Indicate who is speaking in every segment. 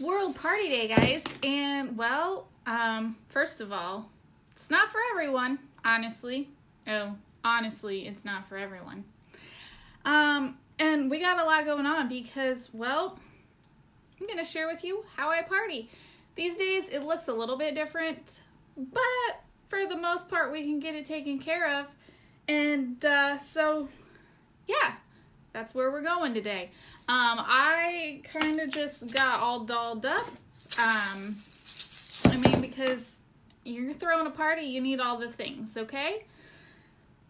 Speaker 1: World Party Day, guys. And, well, um, first of all, it's not for everyone, honestly. Oh, honestly, it's not for everyone. Um, and we got a lot going on because, well, I'm going to share with you how I party. These days, it looks a little bit different, but for the most part, we can get it taken care of. And uh, so, yeah, that's where we're going today. Um, I kind of just got all dolled up. Um, I mean, because you're throwing a party, you need all the things, okay?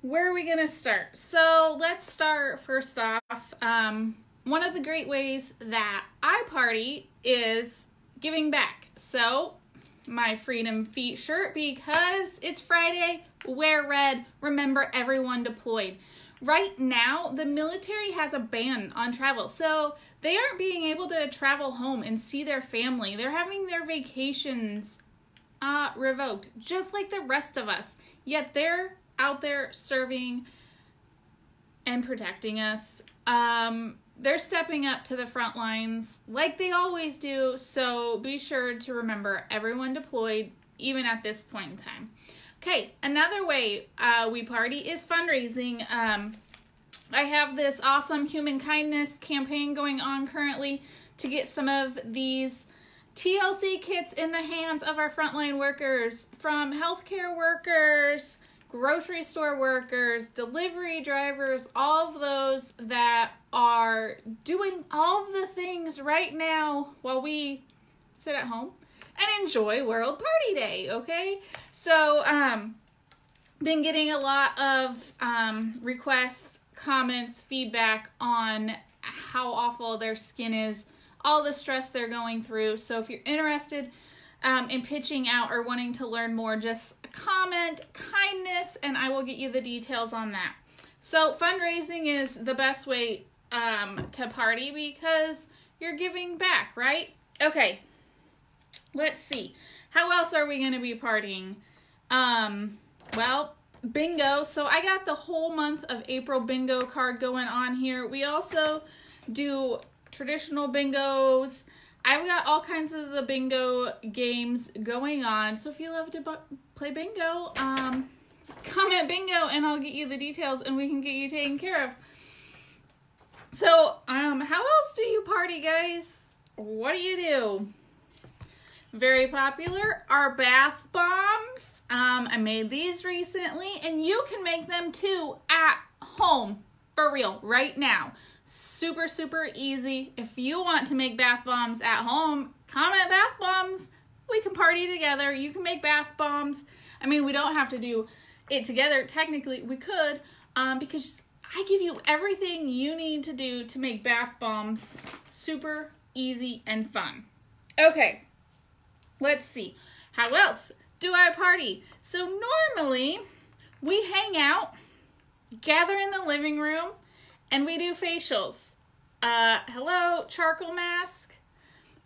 Speaker 1: Where are we going to start? So let's start first off. Um, one of the great ways that I party is giving back. So my Freedom Feet shirt because it's Friday, wear red, remember everyone deployed. Right now, the military has a ban on travel. So they aren't being able to travel home and see their family. They're having their vacations uh, revoked, just like the rest of us. Yet they're out there serving and protecting us. Um, they're stepping up to the front lines like they always do. So be sure to remember everyone deployed, even at this point in time. Okay, another way uh, we party is fundraising. Um, I have this awesome human kindness campaign going on currently to get some of these TLC kits in the hands of our frontline workers from healthcare workers, grocery store workers, delivery drivers, all of those that are doing all the things right now while we sit at home and enjoy World Party Day, okay? So, um, been getting a lot of um, requests, comments, feedback on how awful their skin is, all the stress they're going through. So, if you're interested um, in pitching out or wanting to learn more, just comment kindness and I will get you the details on that. So, fundraising is the best way um, to party because you're giving back, right? Okay, let's see. How else are we going to be partying? Um, well, bingo. So I got the whole month of April bingo card going on here. We also do traditional bingos. I've got all kinds of the bingo games going on. So if you love to play bingo, um, comment bingo and I'll get you the details and we can get you taken care of. So, um, how else do you party, guys? What do you do? Very popular are bath bombs. Um, I made these recently, and you can make them too at home for real right now. Super, super easy. If you want to make bath bombs at home, comment bath bombs. We can party together. You can make bath bombs. I mean, we don't have to do it together. Technically, we could, um, because I give you everything you need to do to make bath bombs super easy and fun. Okay, let's see. How else do I party? So normally we hang out, gather in the living room, and we do facials. Uh, hello, charcoal mask.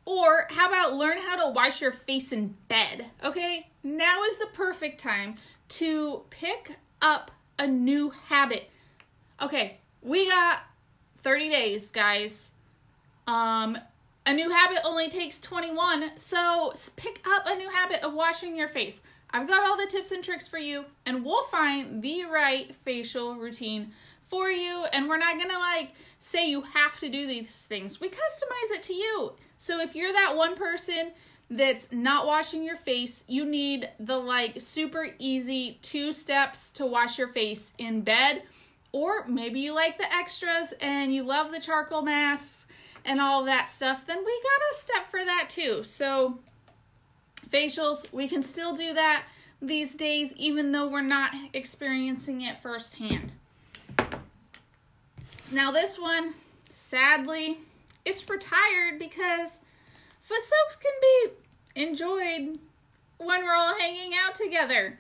Speaker 1: Or how about learn how to wash your face in bed? Okay, now is the perfect time to pick up a new habit. Okay, we got 30 days, guys. Um, a new habit only takes 21, so pick up a new habit of washing your face. I've got all the tips and tricks for you, and we'll find the right facial routine for you. And we're not gonna like say you have to do these things. We customize it to you. So if you're that one person that's not washing your face, you need the like super easy two steps to wash your face in bed. Or maybe you like the extras and you love the charcoal masks and all that stuff, then we got a step for that too. So facials, we can still do that these days, even though we're not experiencing it firsthand. Now, this one, sadly, it's retired because foot soaks can be enjoyed when we're all hanging out together.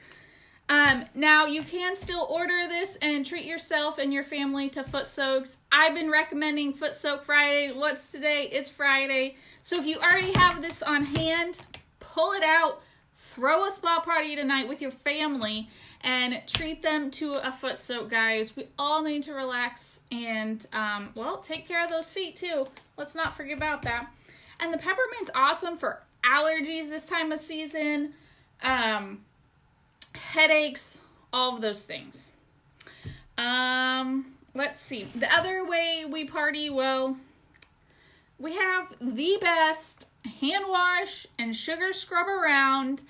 Speaker 1: Um, now, you can still order this and treat yourself and your family to foot soaks. I've been recommending Foot Soak Friday. What's today? It's Friday. So if you already have this on hand, pull it out, throw a spa party tonight with your family, and treat them to a foot soak, guys. We all need to relax and, um, well, take care of those feet too. Let's not forget about that. And the peppermint's awesome for allergies this time of season, um, headaches, all of those things. Um, let's see. The other way we party, well, we have the best hand wash and sugar scrub around.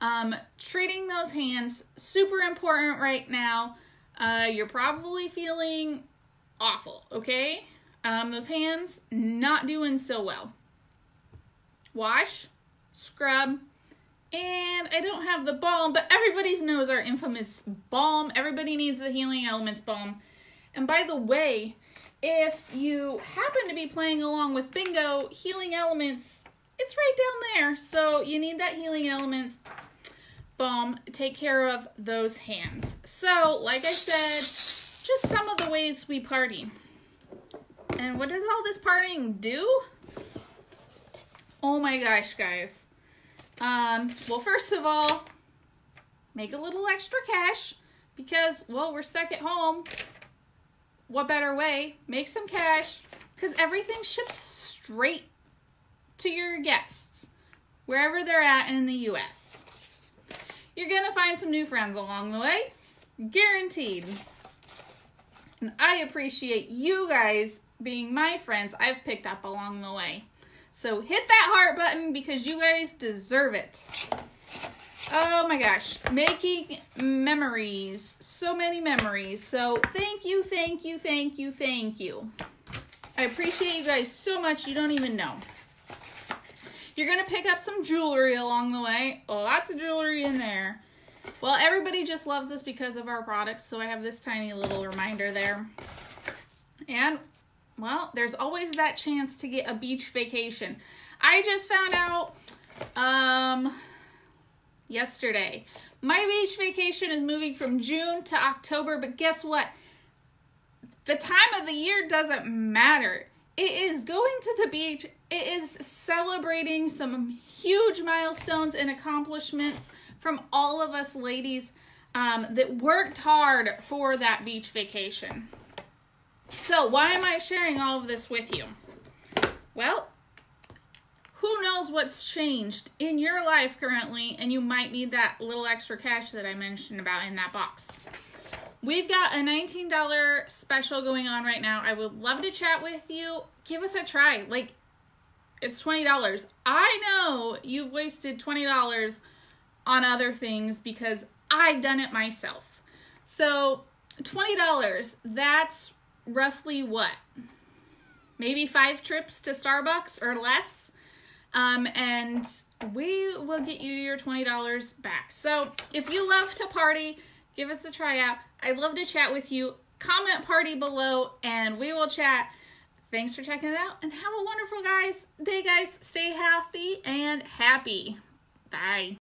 Speaker 1: Um, treating those hands, super important right now. Uh, you're probably feeling awful, okay? Um, those hands not doing so well. Wash, scrub, and I don't have the balm, but everybody's knows our infamous balm. Everybody needs the Healing Elements balm. And by the way, if you happen to be playing along with Bingo, Healing Elements, it's right down there. So you need that Healing Elements balm take care of those hands. So, like I said, just some of the ways we party. And what does all this partying do? Oh my gosh, guys. Um, well, first of all, make a little extra cash because, well, we're stuck at home. What better way? Make some cash because everything ships straight to your guests wherever they're at in the U.S. You're going to find some new friends along the way. Guaranteed. And I appreciate you guys being my friends I've picked up along the way. So hit that heart button because you guys deserve it. Oh my gosh, making memories. So many memories. So thank you, thank you, thank you, thank you. I appreciate you guys so much you don't even know. You're going to pick up some jewelry along the way. Lots of jewelry in there. Well, everybody just loves us because of our products, so I have this tiny little reminder there. And well, there's always that chance to get a beach vacation. I just found out um yesterday. My beach vacation is moving from June to October, but guess what? The time of the year doesn't matter. It is going to the beach. It is celebrating some huge milestones and accomplishments from all of us ladies um, that worked hard for that beach vacation. So, why am I sharing all of this with you? Well, who knows what's changed in your life currently, and you might need that little extra cash that I mentioned about in that box. We've got a $19 special going on right now. I would love to chat with you. Give us a try. Like, it's $20. I know you've wasted $20 on other things because I've done it myself. So, $20, that's roughly what? Maybe five trips to Starbucks or less. Um, and we will get you your $20 back. So if you love to party, give us a try out. I'd love to chat with you. Comment party below and we will chat. Thanks for checking it out and have a wonderful guys day guys. Stay healthy and happy. Bye.